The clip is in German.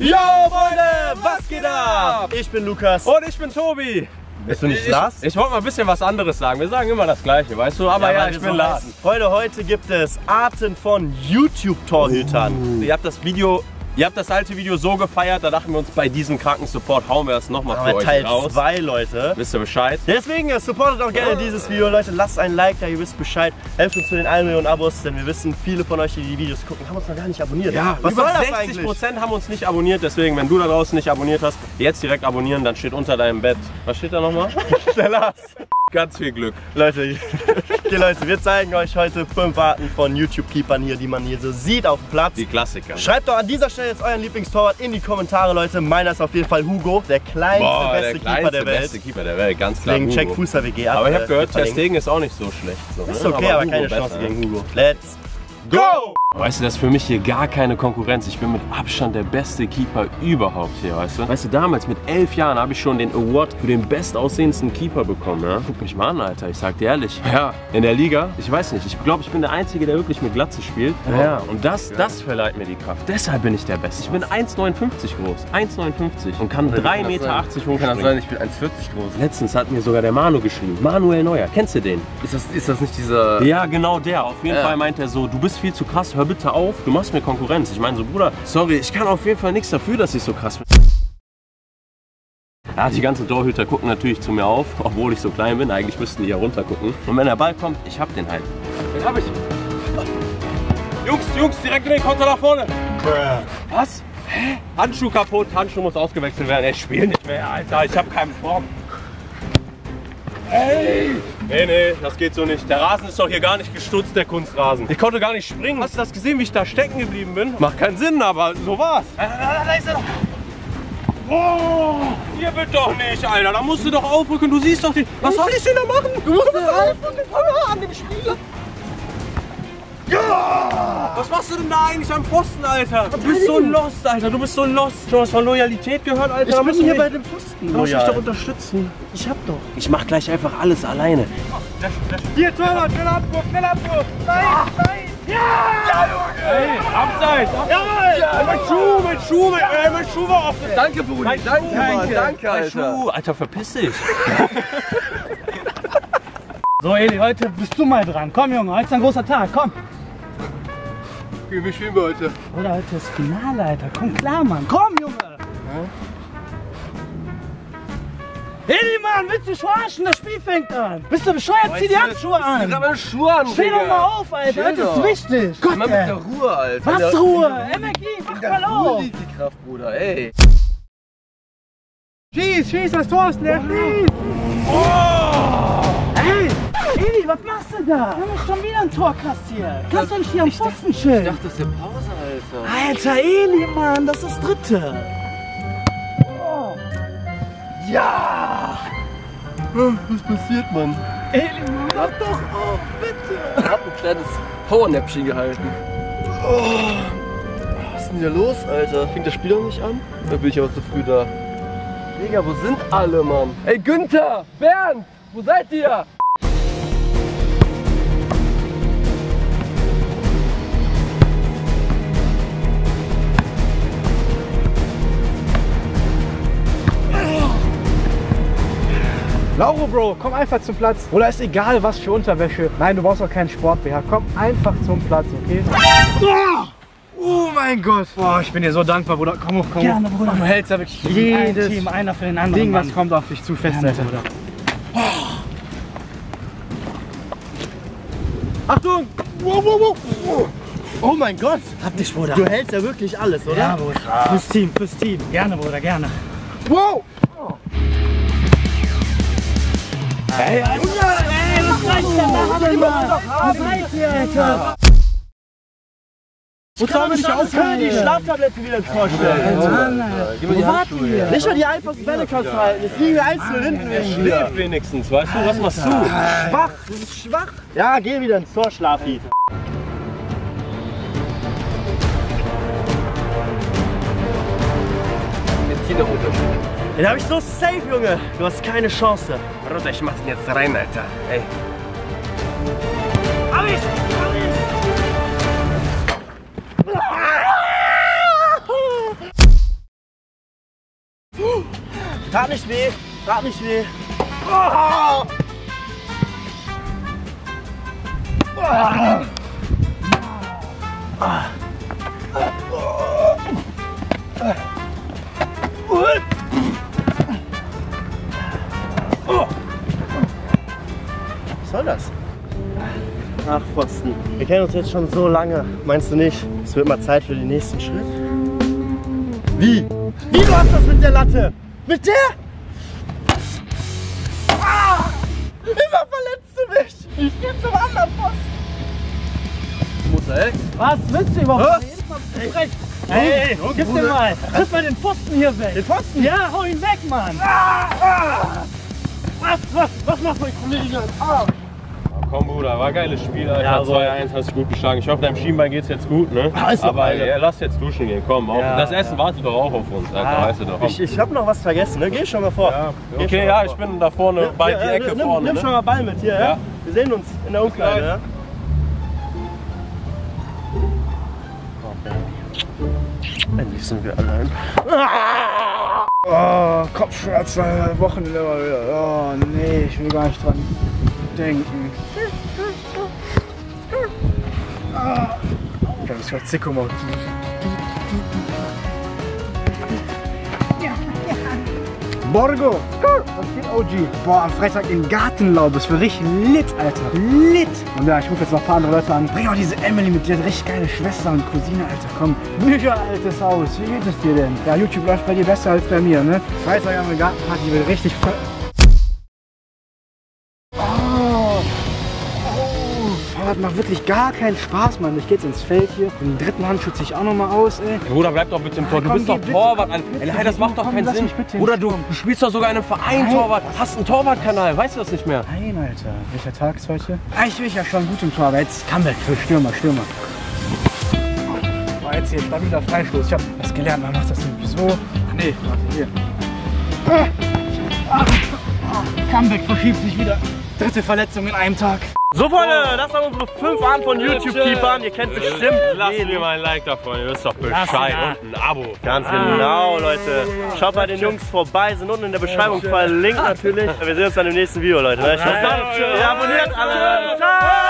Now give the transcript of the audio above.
Yo, Freunde, was geht ab? Ich bin Lukas. Und ich bin Tobi. Bist du nicht Ich, Lars? ich wollte mal ein bisschen was anderes sagen. Wir sagen immer das Gleiche, weißt du? Aber ja, weil ich bin Lars. Freunde, heute gibt es Arten von YouTube-Torhütern. Ihr habt das Video, ihr habt das alte Video so gefeiert, da dachten wir uns, bei diesem kranken Support hauen wir das nochmal für euch Teil raus. 2, Leute. Wisst ihr Bescheid? Deswegen supportet auch gerne dieses Video. Leute, lasst ein Like da, ihr wisst Bescheid. Helft uns zu den 1 Millionen Abos, denn wir wissen, viele von euch, die die Videos gucken, haben uns noch gar nicht abonniert. was über soll das 60 eigentlich? Prozent haben uns nicht abonniert, deswegen, wenn du da draußen nicht abonniert hast, jetzt direkt abonnieren, dann steht unter deinem Bett. Was steht da nochmal? Lars. Ganz viel Glück. Leute, okay, Leute, wir zeigen euch heute fünf Arten von YouTube-Keepern hier, die man hier so sieht auf dem Platz. Die Klassiker. Schreibt doch an dieser Stelle jetzt euren Lieblingstorwart in die Kommentare, Leute. Meiner ist auf jeden Fall Hugo, der kleinste, Boah, beste der Keeper kleinste, der Welt. beste Keeper der Welt, ganz klar. Deswegen check Hugo. Fußball WG ab. Aber ich äh, habe gehört, Ter. Stegen ist auch nicht so schlecht. So, ne? Ist okay, aber, Hugo keine Chance ne? gegen Hugo. Let's go! Weißt du, das ist für mich hier gar keine Konkurrenz. Ich bin mit Abstand der beste Keeper überhaupt hier, weißt du? Weißt du, damals mit elf Jahren habe ich schon den Award für den bestaussehendsten Keeper bekommen, ja? Guck mich mal an, Alter, ich sag dir ehrlich. Ja, in der Liga, ich weiß nicht, ich glaube, ich bin der Einzige, der wirklich mit Glatze spielt. Ja, und das, das verleiht mir die Kraft. Deshalb bin ich der Beste. Ich bin 1,59 groß, 1,59 und kann 3,80 Meter Kann das sein, ich bin 1,40 groß. Letztens hat mir sogar der Manu geschrieben. Manuel Neuer, kennst du den? Ist das, ist das nicht dieser... Ja, genau der. Auf jeden Ja. Fall meint er so, du bist viel zu krass, hör bitte auf, du machst mir Konkurrenz. Ich meine so, Bruder, sorry, ich kann auf jeden Fall nichts dafür, dass ich so krass bin. Ja, die ganzen Torhüter gucken natürlich zu mir auf, obwohl ich so klein bin. Eigentlich müssten die ja runter gucken. Und wenn der Ball kommt, ich hab den halt. Den hab ich. Jungs, Jungs, direkt in den Konter nach vorne. Was? Hä? Handschuh kaputt, Handschuh muss ausgewechselt werden. Ich spiele nicht mehr, Alter. Ich habe keinen Bock. Ey! Nee, nee, das geht so nicht. Der Rasen ist doch hier gar nicht gestutzt, der Kunstrasen. Ich konnte gar nicht springen. Hast du das gesehen, wie ich da stecken geblieben bin? Macht keinen Sinn, aber so war's. Da, da, da ist er doch. Oh, hier wird doch nicht, Alter. Da musst du doch aufrücken. Du siehst doch den. Was soll ich denn da machen? Du musst da an dem Spieler. Was machst du denn da eigentlich am Pfosten, Alter? Du bist so lost, Alter. Du bist so lost. Du hast von Loyalität gehört, Alter. Da musst du mich- dem Pfosten. da muss ich doch unterstützen. Ich hab doch. Ich mach gleich einfach alles alleine. Hier, Torwart, schneller Abwurf, schneller Abwurf. Nein, nein. Ja! Ja, Junge! Hey, Abseits! Ja, mein Schuh, mein Schuh, mein, äh, mein Schuh war offen. Danke, Brudi. Danke, Mann. Danke, Mein Alter. Schuh. Alter, verpiss dich. So, Eli, heute bist du mal dran. Komm, Junge, heute ist ein großer Tag. Komm. Wie spielen wir heute? Oder heute ist Finale, Alter. Komm klar, Mann. Komm, Junge. Eli, Mann, willst du verarschen? Das Spiel fängt an. Bist du bescheuert? Zieh die Handschuhe an. meine Schuhe an, Steh doch mal auf, Alter. Chill Das ist wichtig. Gott, Mal mit der Ruhe, Alter. Was Ruhe? Energie, mach mal auf. liegt die Kraft, Bruder, ey. Schieß, schieß, das Tor ist leer. Schieß. Was machst du da? Wir haben schon wieder ein Tor kassiert. Kannst du nicht hier am Pfosten Ich chillen? dachte, das ist ja Pause, Alter. Alter, Eli, Mann, das ist dritte. Ja! Was passiert, Mann? Eli, Mann, mach doch auf, bitte. Ich hab ein kleines Powernäppchen gehalten. Was ist denn hier los, Alter? Fängt das Spiel noch nicht an? Da bin ich aber zu früh da. Digga, wo sind alle, Mann? Ey, Günther! Bernd! Wo seid ihr? Lauro, Bro, komm einfach zum Platz. Oder ist egal, was für Unterwäsche. Nein, du brauchst auch keinen Sport BH. Komm einfach zum Platz, okay? Oh mein Gott. Boah, ich bin dir so dankbar, Bruder. Komm hoch, komm Gerne, hoch. Bruder. Du hältst ja wirklich Jedes ein Team, einer für den anderen. Ding, was Mann. kommt auf dich zu fest, Alter, Bruder. Achtung! Wow, wow, wow. Oh mein Gott! Hab dich, Bruder. Du hältst ja wirklich alles, oder? Ja, Bruder. Fürs Team, fürs Team. Gerne, Bruder, gerne. Wow! Hier, Alter? Wo kann man nicht aufhören, die Schlaftablette wieder zu vorstellen? Wo wart ihr? Nicht mal die einfachsten Bälle kannst du halten. Jetzt liegen wir einzeln hinten dir. Schläft wenigstens, weißt du? Was machst du? Schwach, das ist schwach. Ja, geh wieder ins Tor, Schlafi. Jetzt hier noch Unterschied. Den hab ich so safe, Junge. Du hast keine Chance. Bruder, ich mach den jetzt rein, Alter. Ey. Hab ich! Hab ich! Tat nicht weh. Tat nicht weh. Oh. Was soll das? Ach, Pfosten. Wir kennen uns jetzt schon so lange. Meinst du nicht? Es wird mal Zeit für den nächsten Schritt. Wie? Wie du hast das mit der Latte? Mit der? Ah! Immer verletzt du mich. Ich geh zum anderen Pfosten. Mutter, ey. Was willst du überhaupt? Hey, hey, Gib den mal. Triff mal den Pfosten hier weg. Den Pfosten? Ja, hau ihn weg, Mann. Was, was, was macht mein Kollege? Ah. Komm Bruder, war ein geiles Spiel, Alter. Ja, also- 2-1 hast du gut geschlagen. Ich hoffe, deinem Schienbein geht's jetzt gut, ne? Ah, ist Aber ja, lass jetzt duschen gehen, komm. Auch, Ja, das Essen wartet doch auch auf uns, Alter, weißt du doch. Komm. Ich, ich hab noch was vergessen, ne? Geh schon mal vor. okay, schon ja, mal ich vor. bin da vorne, bei Ja, die ja, Ecke nimm, vorne. Nimm ne? schon mal Ball mit hier, ja? Ja. Wir sehen uns in der Umkleide, ja? Endlich sind wir allein. Oh, Kopfschmerzen, Wochenende immer wieder. Oh, nee, ich will gar nicht dran denken. Okay, das war Zickomod. Borgo! Was geht, OG? Boah, am Freitag in Gartenlaub. Das wird richtig lit, Alter. Lit! Und ja, ich rufe jetzt noch ein paar andere Leute an. Bring auch diese Emily mit, die hat richtig geile Schwester und Cousine, Alter. Komm. Mega altes Haus. Wie geht es dir denn? Ja, YouTube läuft bei dir besser als bei mir, ne? Freitag haben wir Gartenparty, wird richtig voll. Macht wirklich gar keinen Spaß, Mann. Ich geh jetzt ins Feld hier. Den dritten Handschuh zieh ich auch noch mal aus, ey. Bruder, bleib doch bitte im Tor. Du bist doch Torwart. bitte, Ey, das macht doch keinen Sinn. Bruder, du, spielst doch sogar in einem Verein Nein. Torwart. Hast einen Torwartkanal, weißt du das nicht mehr? Nein, Alter. Welcher Tag ist heute? Eigentlich bin ich ja schon gut im Tor, aber jetzt Comeback für Stürmer, Stürmer. Oh, jetzt hier, stabiler Freistoß. Ich hab das gelernt, man macht das irgendwie so. Ach nee, warte, hier. Ah, ah, ah, Comeback verschiebt sich wieder. Dritte Verletzung in einem Tag. So Freunde, das waren unsere fünf Arten von YouTube-Keepern. Ihr kennt bestimmt Lasst jeden. mir mal ein Like davon, ihr wisst doch Bescheid. Und ein Abo. Ganz genau, Leute. Schaut bei den Jungs vorbei, sind unten in der Beschreibung verlinkt natürlich. Wir sehen uns dann im nächsten Video, Leute. ihr abonniert alle. Ciao!